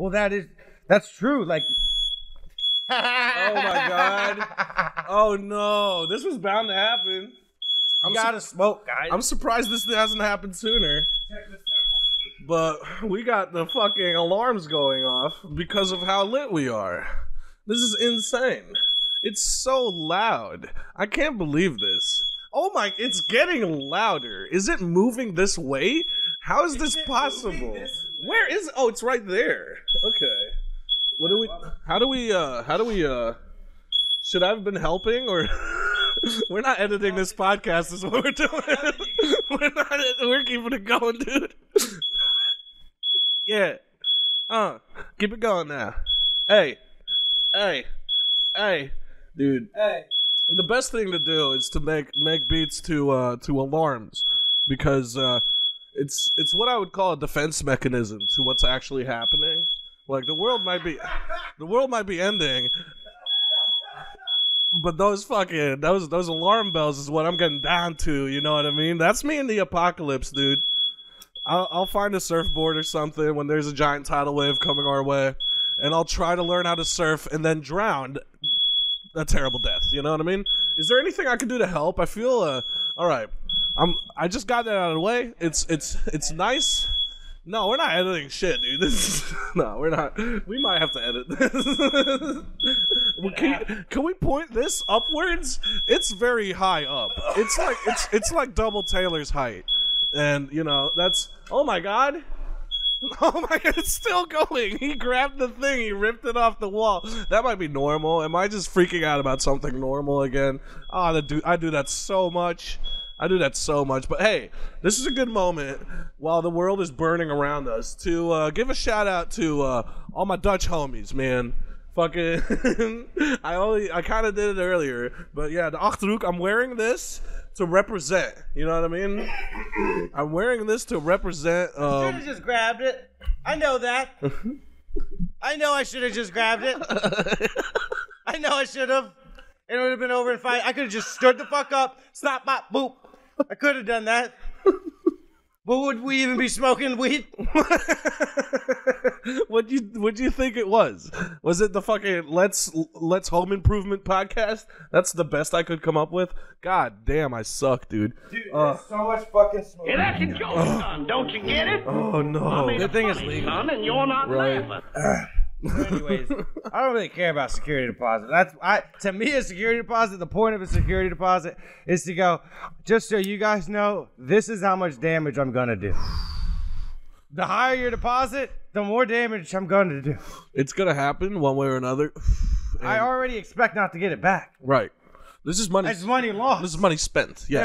Well, that is that's true. Like, Oh my god. Oh no. This was bound to happen. I'm you gotta smoke, guys. I'm surprised this hasn't happened sooner. But we got the fucking alarms going off because of how lit we are. This is insane. It's so loud. I can't believe this. Oh my, it's getting louder. Is it moving this way? How is this possible? Where is Oh, it's right there. Okay. What do we How do we uh how do we uh should I have been helping or We're not editing this podcast is what we're doing. we're not we're keeping it going, dude. yeah. Uh, keep it going now. Hey. Hey. Hey. Dude. hey, The best thing to do is to make make beats to uh to alarms because uh it's it's what I would call a defense mechanism to what's actually happening. Like the world might be the world might be ending but those fucking those those alarm bells is what I'm getting down to, you know what I mean? That's me in the apocalypse, dude. I'll, I'll find a surfboard or something when there's a giant tidal wave coming our way, and I'll try to learn how to surf and then drown a terrible death. You know what I mean? Is there anything I can do to help? I feel uh, all right. I'm. I just got that out of the way. It's it's it's nice. No, we're not editing shit, dude. This is, no, we're not. We might have to edit this. Can, can we point this upwards? It's very high up. It's like it's it's like double Taylor's height, and you know that's. Oh my god. Oh my god, it's still going. He grabbed the thing, he ripped it off the wall. That might be normal. Am I just freaking out about something normal again? Ah, oh, dude, I do that so much. I do that so much. But hey, this is a good moment while the world is burning around us to uh, give a shout out to uh, all my Dutch homies, man. Fucking, I only I kind of did it earlier, but yeah, the Achterhoek. I'm wearing this to represent. You know what I mean? I'm wearing this to represent. should Um, have just grabbed it. I know that. I know I should have just grabbed it. I know I should have. It would have been over in five. I could have just stood the fuck up, stop, bop, boop. I could have done that. But would we even be smoking weed? what do you what do you think it was? Was it the fucking let's let's home improvement podcast? That's the best I could come up with. God damn, I suck, dude. Dude, Uh, there's so much fucking smoke. Yeah, that's a joke, son. Don't you get it? Oh no. Good thing it's Funny, legal. son, and you're not Right. laughing. Anyways, I don't really care about security deposit. That's I to me a security deposit. The point of a security deposit is to go. Just so you guys know, this is how much damage I'm gonna do. The higher your deposit, the more damage I'm gonna do. It's gonna happen one way or another. I already expect not to get it back. Right. This is money. It's money lost. This is money spent. Yeah.